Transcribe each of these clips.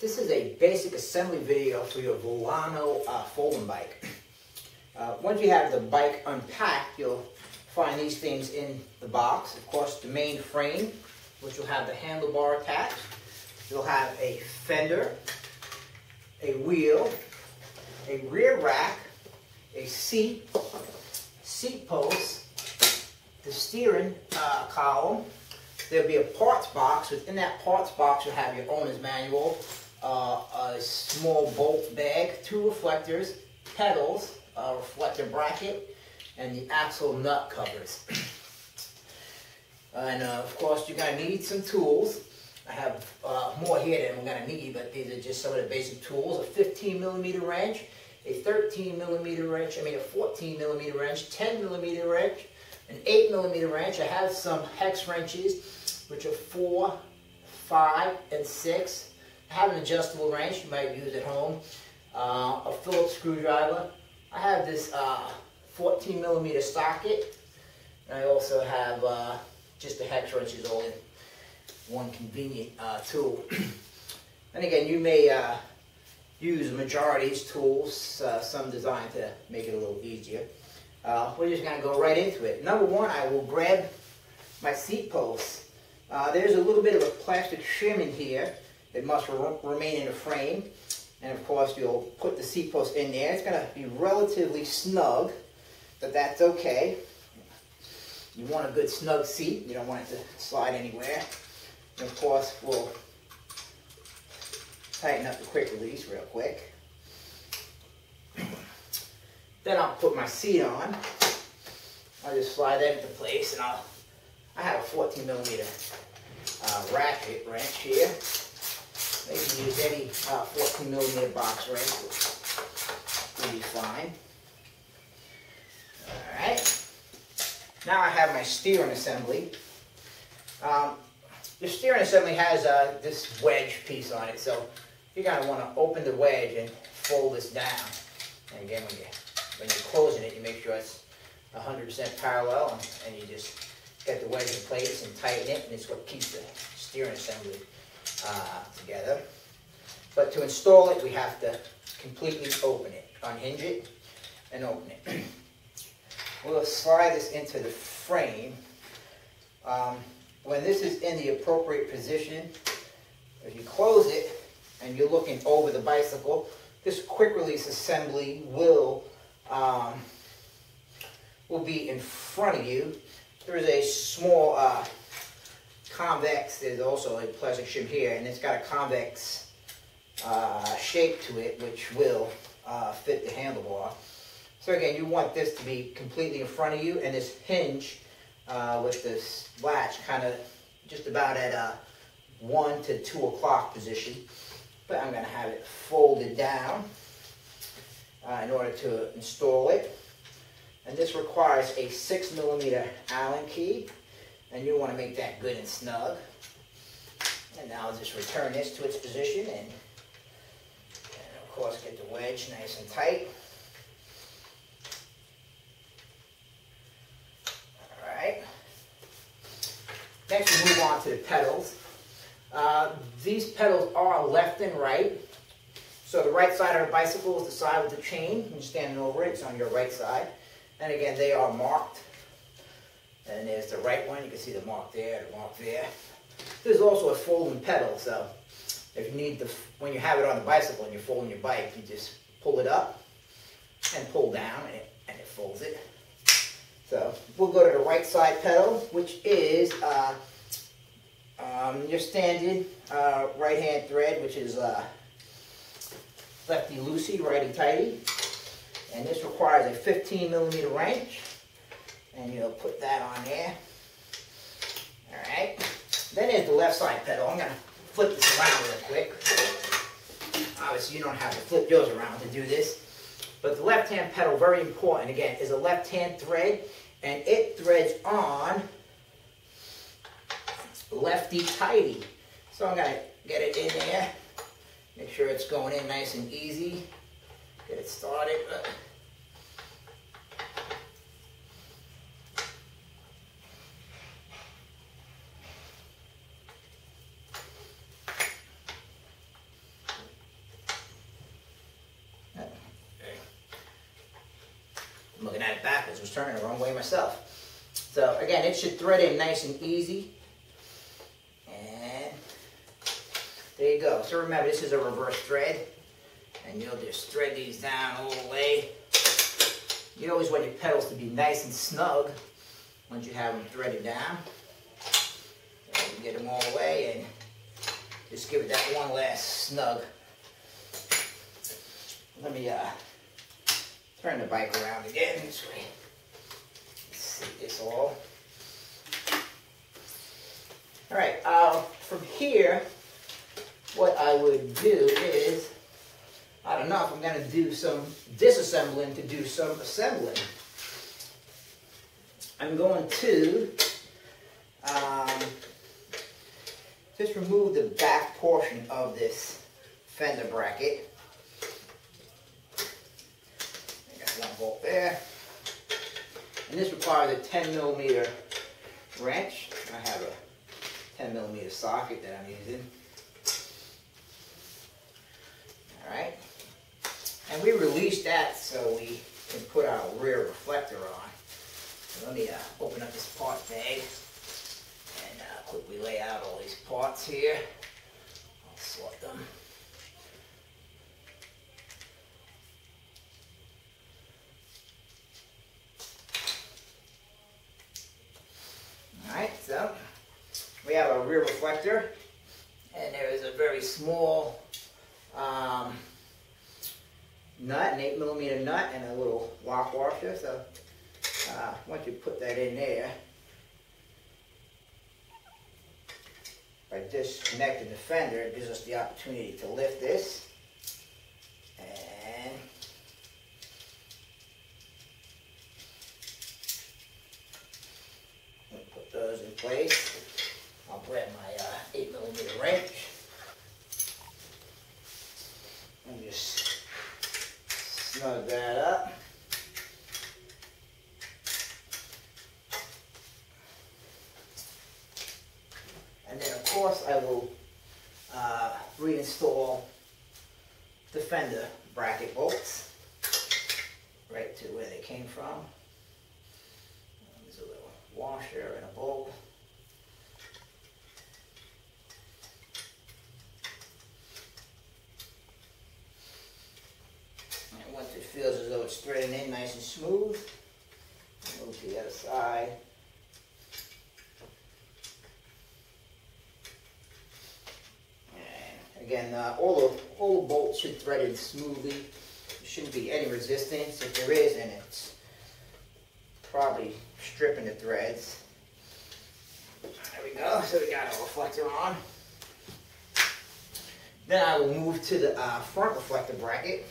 This is a basic assembly video for your Vilano uh, folding bike. Uh, once you have the bike unpacked, you'll find these things in the box. Of course, the main frame, which will have the handlebar attached. You'll have a fender, a wheel, a rear rack, a seat, seat post, the steering uh, column. There'll be a parts box. Within that parts box, you'll have your owner's manual, uh, a small bolt bag, two reflectors, pedals, a reflector bracket, and the axle nut covers. and uh, of course, you're going to need some tools. I have uh, more here than we're going to need, but these are just some of the basic tools. A 15 millimeter wrench, a 13 millimeter wrench, I mean a 14 millimeter wrench, 10 millimeter wrench, an 8 millimeter wrench. I have some hex wrenches, which are 4, 5, and 6. Have an adjustable wrench you might use at home, uh, a Phillips screwdriver. I have this uh, 14 millimeter socket. And I also have uh, just the hex wrenches all in one convenient uh, tool. and again, you may uh, use the majority of these tools, uh, some designed to make it a little easier. We're just going to go right into it. Number one, I will grab my seat posts. There's a little bit of a plastic shim in here. It must re remain in the frame. And of course, you'll put the seat post in there. It's going to be relatively snug, but that's okay. You want a good snug seat. You don't want it to slide anywhere. And of course, we'll tighten up the quick release real quick. Then I'll put my seat on. I'll just slide that into place and I'll, I have a 14 millimeter uh, ratchet wrench here. Maybe use any uh, 14 millimeter box wrench, will be fine. Alright. Now I have my steering assembly. Um, the steering assembly has uh, this wedge piece on it, so you're going to want to open the wedge and fold this down. And again, when, you, when you're closing it, you make sure it's 100% parallel, and, and, you just get the wedge in place and tighten it, and it's what keeps the steering assembly uh, together. But to install it, we have to completely open it, unhinge it, and open it. we'll slide this into the frame. Um, when this is in the appropriate position, if you close it and you're looking over the bicycle, this quick release assembly will um, will be in front of you. There is a small uh, convex, there's also a plastic shim here, and it's got a convex uh, shape to it, which will uh, fit the handlebar. So again, you want this to be completely in front of you, and this hinge uh, with this latch kind of just about at a 1 to 2 o'clock position. But I'm going to have it folded down uh, in order to install it. And this requires a 6 millimeter Allen key. And you want to make that good and snug. And now I'll just return this to its position and, and of course get the wedge nice and tight. All right. Next, we move on to the pedals. Uh, these pedals are left and right. So the right side of the bicycle is the side with the chain. You're standing over it, it's on your right side. And again, they are marked. And there's the right one, you can see the mark there, the mark there. There's also a folding pedal, so if you need the, when you have it on the bicycle and you're folding your bike, you just pull it up and pull down and it, and it folds it. So we'll go to the right side pedal, which is uh, um, your standard uh, right hand thread, which is uh, lefty loosey, righty tighty. And this requires a 15 millimeter wrench. And you'll put that on there. All right. Then there's the left side pedal. I'm going to flip this around real quick. Obviously, you don't have to flip yours around to do this. But the left-hand pedal, very important, again, is a left-hand thread, and it threads on lefty-tighty. So I'm going to get it in there, make sure it's going in nice and easy, get it started. Just was turning the wrong way myself. So again, it should thread in nice and easy. And there you go. So remember, this is a reverse thread. And you'll just thread these down all the way. You always want your pedals to be nice and snug once you have them threaded down. And get them all the way and just give it that one last snug. Let me uh, turn the bike around again this way. All. All right, uh, from here, what I would do is, I don't know if I'm gonna do some disassembling to do some assembling. I'm going to um, just remove the back portion of this fender bracket. I got one bolt there. And this requires a 10 millimeter wrench. I have a 10 millimeter socket that I'm using. All right. And we release that so we can put our rear reflector on. So let me uh, open up this part bag and uh, quickly lay out all these parts here. I'll sort them. Alright, so we have a rear reflector and there is a very small um, nut, an 8 millimeter nut, and a little lock washer. So uh, once you put that in there, by disconnecting the fender, it gives us the opportunity to lift this. And put those in place. I'll grab my uh, 8 millimeter wrench. And just snug that up. And then of course I will uh, reinstall the fender bracket bolts right to where they came from. There's a little washer and a bolt. And once it feels as though it's threading in nice and smooth, move to the other side. And again, uh, all the all the bolts should thread in smoothly. There shouldn't be any resistance. If there is, then it's probably stripping the threads. There we go. So we got our reflector on. Then I will move to the uh, front reflector bracket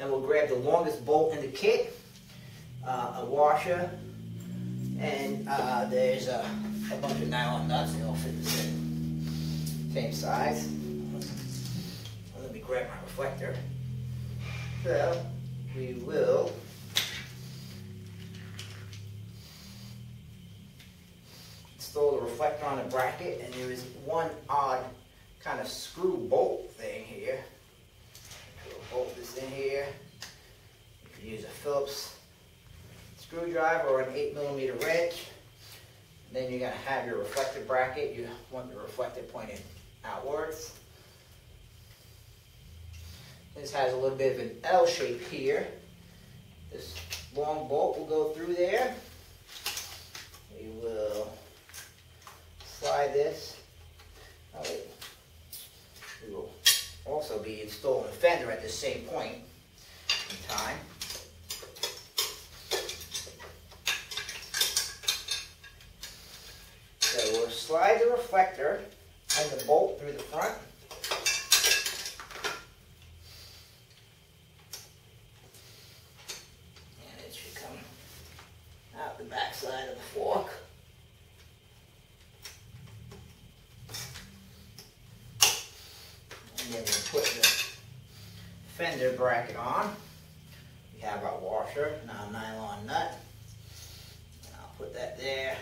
and we'll grab the longest bolt in the kit, uh, a washer, and uh, there's a, a, bunch of nylon nuts. They all fit the same, same size. Let me grab my reflector. So we will install the reflector on the bracket, and there is one odd kind of screw bolt thing here. Bolt this in here. You can use a Phillips screwdriver or an 8 millimeter wrench. Then you're going to have your reflector bracket. You want the reflector pointed outwards. This has a little bit of an L shape here. This long bolt will go through there. We will slide this. Oh, wait. We will also be installing a fender at the same point in time. So we'll slide the reflector and the bolt through the front. And it should come out the back side of the fork. And we'll put the fender bracket on. We have our washer and our nylon nut. And I'll put that there.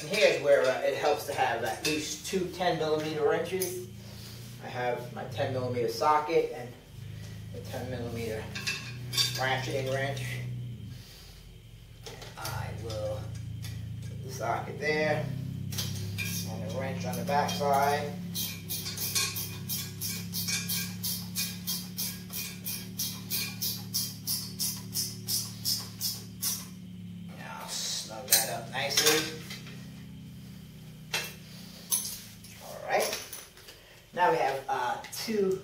And here's where uh, it helps to have at least two 10 millimeter wrenches. I have my 10 millimeter socket and the 10 millimeter ratcheting wrench. I will put the socket there a wrench on the back side. Now snug that up nicely. All right. Now we have uh, two,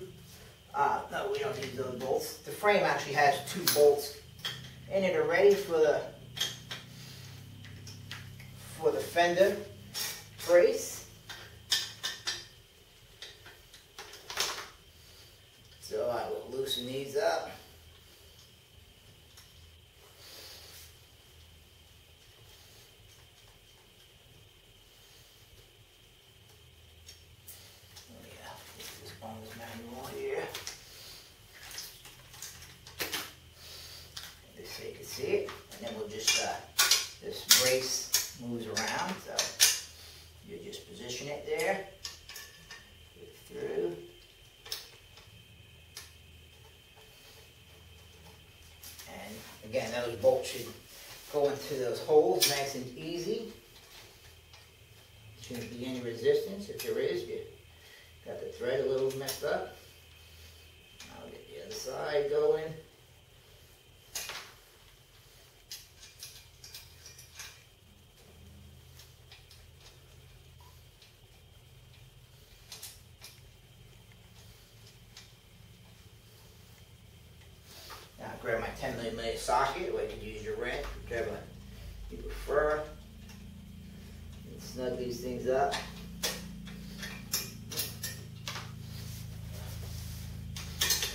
uh, no, we don't need those bolts. The frame actually has two bolts in it already for the for the fender brace. So I will loosen these up. Oh yeah, this is owner's manual here. Just so you can see it, and then we'll just, uh, this brace moves around, so you just position it there, it through. And again, those bolts should go into those holes nice and easy. Shouldn't be any resistance. If there is, you got the thread a little messed up. I'll get the other side going. Now grab my 10 millimeter socket, or you can use your wrench, whichever you prefer. And snug these things up.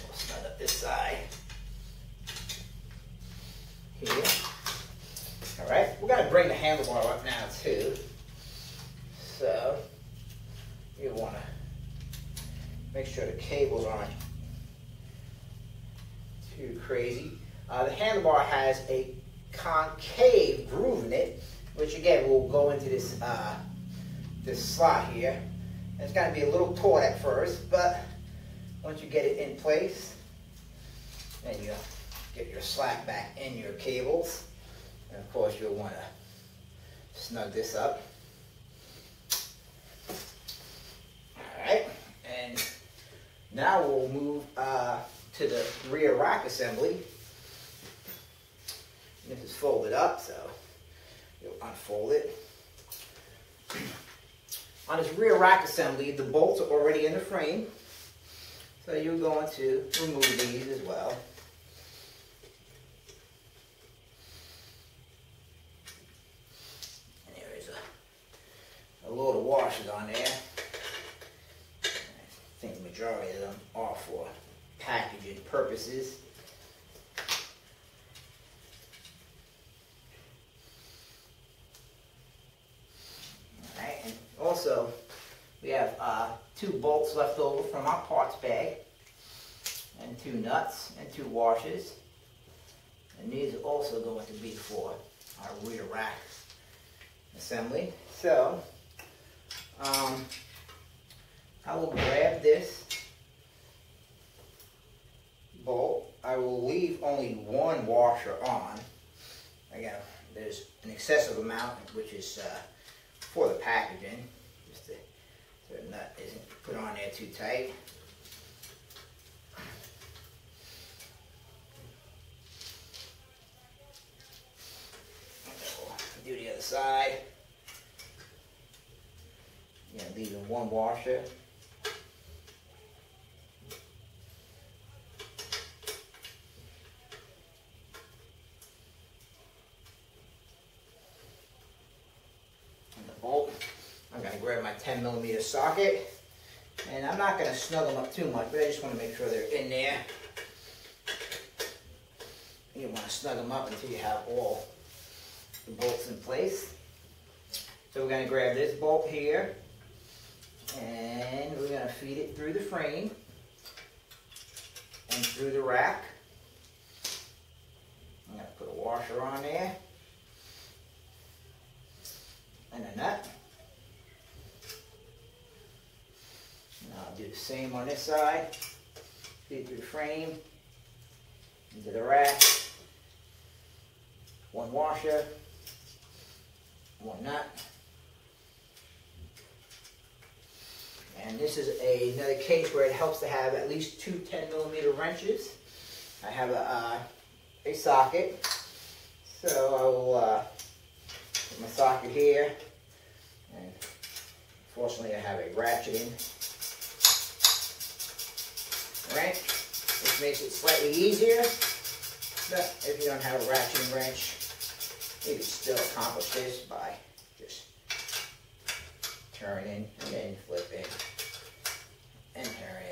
We'll snug up this side. Here. All right, we're gonna bring the handlebar up now too. So, you wanna make sure the cables aren't too crazy. Uh, the handlebar has a concave groove in it, which again will go into this uh, this slot here. And it's going to be a little taut at first, but once you get it in place, then you get your slack back in your cables. And of course you'll want to snug this up. Alright, and now we'll move uh, to the rear rack assembly. This is folded up, so you'll unfold it. On this rear rack assembly, the bolts are already in the frame. So you're going to remove these as well. And there is a, a load of washers on there. I think the majority of them are for packaging purposes. Alright, and also we have uh, two bolts left over from our parts bag, and two nuts and two washers. And these are also going to be for our rear rack assembly. So, um, I will grab this bolt. I will leave only one washer on. Again, there's an excessive amount which is uh, for the packaging, just to, so the nut isn't put on there too tight. Do the other side. Yeah, leaving one washer. And the bolt. I'm gonna grab my 10 millimeter socket. And I'm not gonna snug them up too much, but I just wanna make sure they're in there. You wanna snug them up until you have all the bolts in place. So we're gonna grab this bolt here and we're gonna feed it through the frame and through the rack. I'm gonna put a washer on there and a nut. And I'll do the same on this side. Feed through the frame into the rack. One washer, one nut. And this is a, another case where it helps to have at least two 10 millimeter wrenches. I have a, uh, a socket. So I will uh, put my socket here. And fortunately I have a ratcheting wrench, which makes it slightly easier. But if you don't have a ratcheting wrench, you can still accomplish this by just turning and then flipping and turning.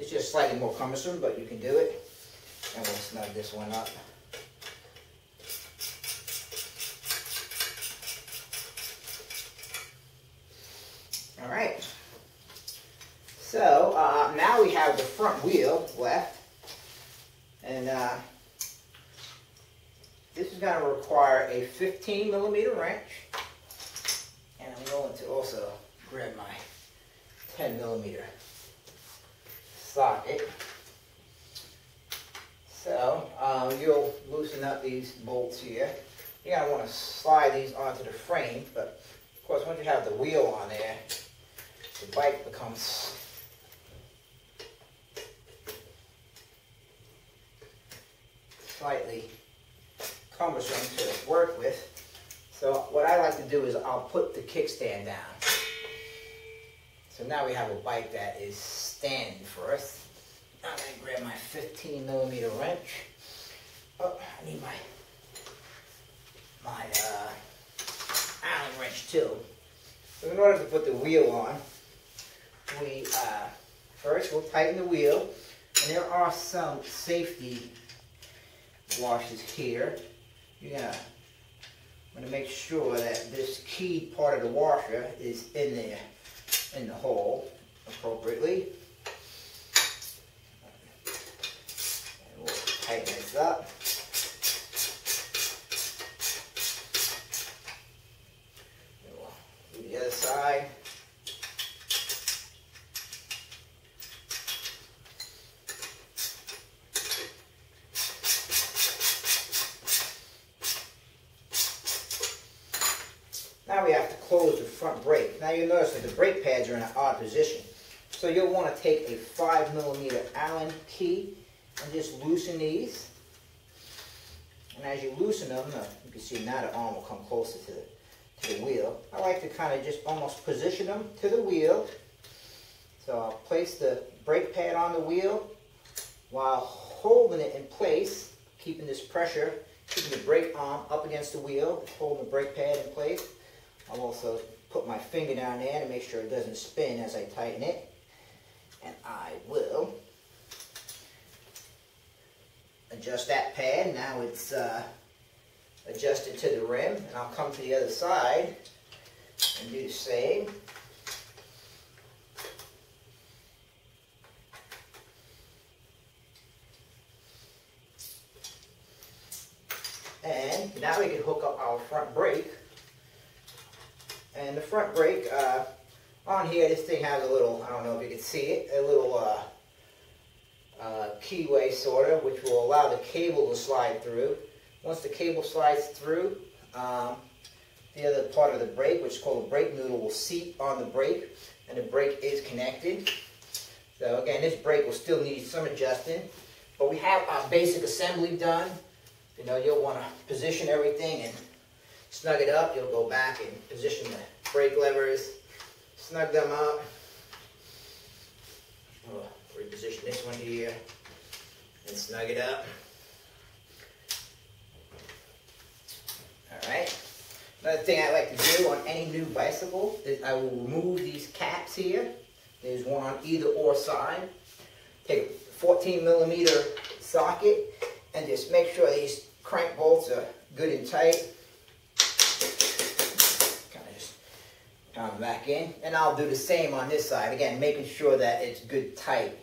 It's just slightly more cumbersome, but you can do it. And we'll snug this one up. All right. So uh, now we have the front wheel left. And uh, this is going to require a 15 millimeter wrench. And I'm going to also grab my 10 millimeter socket. So um, you'll loosen up these bolts here. You're going to want to slide these onto the frame, but of course once you have the wheel on there, the bike becomes slightly cumbersome to work with. So what I like to do is I'll put the kickstand down. So now we have a bike that is standing for us. I'm to grab my 15 millimeter wrench. Oh, I need my my uh, Allen wrench too. So in order to put the wheel on, we uh, first we'll tighten the wheel, and there are some safety washers here. You're gonna want to make sure that this key part of the washer is in there, in the hole appropriately. And we'll tighten this up. Do the other side. Now we have to close the front brake. Now you'll notice that the brake pads are in an odd position. So you'll want to take a 5 millimeter Allen key and just loosen these. And as you loosen them, uh, you can see now the arm will come closer to the, to the wheel. I like to kind of just almost position them to the wheel. So I'll place the brake pad on the wheel while holding it in place, keeping this pressure, keeping the brake arm up against the wheel, holding the brake pad in place. I'll also put my finger down there to make sure it doesn't spin as I tighten it. And I will adjust that pad. Now it's uh, adjusted to the rim. And I'll come to the other side and do the same. And now we can hook up our front brake. And the front brake, uh, on here, this thing has a little, I don't know if you can see it, a little uh, uh, keyway sort of, which will allow the cable to slide through. Once the cable slides through, um, the other part of the brake, which is called a brake noodle, will seat on the brake, and the brake is connected. So again, this brake will still need some adjusting, but we have our basic assembly done. You know, you'll want to position everything and snug it up. You'll go back and position the brake levers, snug them up. Reposition this one here and snug it up. All right. Another thing I like to do on any new bicycle is I will remove these caps here. There's one on either or side. Take a 14 millimeter socket and just make sure these crank bolts are good and tight. Kind of just them back in. And I'll do the same on this side. Again, making sure that it's good tight.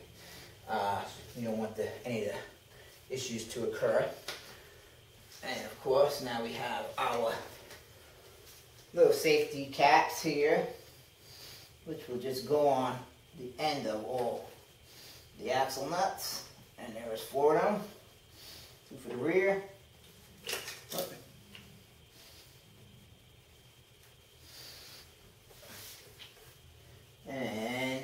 Uh, you don't want the, any of the issues to occur. And of course, now we have our little safety caps here, which will just go on the end of all the axle nuts. And there's four of them. Two for the rear. And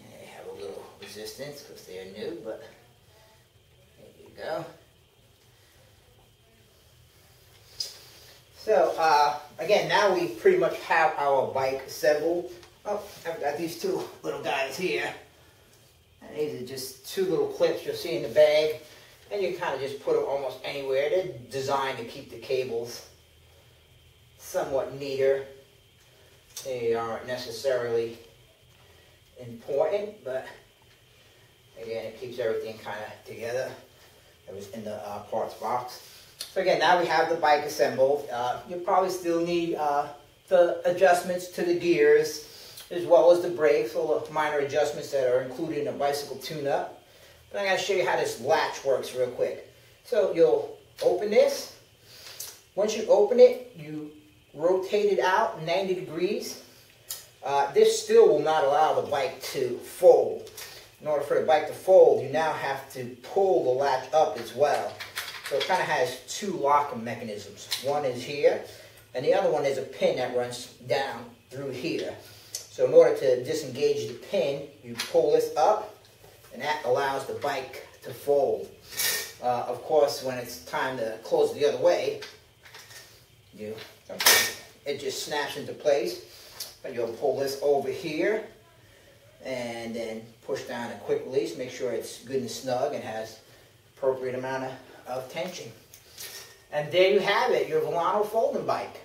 Yeah, they have a little resistance because they are new, but there you go. So, uh, again, now we pretty much have our bike assembled. Oh, I've got these two little guys here. And these are just two little clips you'll see in the bag. And you kind of just put them almost anywhere. They're designed to keep the cables somewhat neater. They aren't necessarily important, but again, it keeps everything kind of together. It was in the uh, parts box. So again, now we have the bike assembled. Uh, you'll probably still need uh, the adjustments to the gears, as well as the brakes, all the minor adjustments that are included in a bicycle tune-up. But I'm going to show you how this latch works real quick. So you'll open this. Once you open it, you rotate it out 90 degrees. Uh, this still will not allow the bike to fold. In order for the bike to fold, you now have to pull the latch up as well. So it kind of has two locking mechanisms. One is here, and the other one is a pin that runs down through here. So in order to disengage the pin, you pull this up, and that allows the bike to fold. Uh, of course, when it's time to close the other way, you it just snaps into place. And you'll pull this over here, and then push down a quick release. Make sure it's good and snug and has appropriate amount of, of tension. And there you have it, your Vilano folding bike.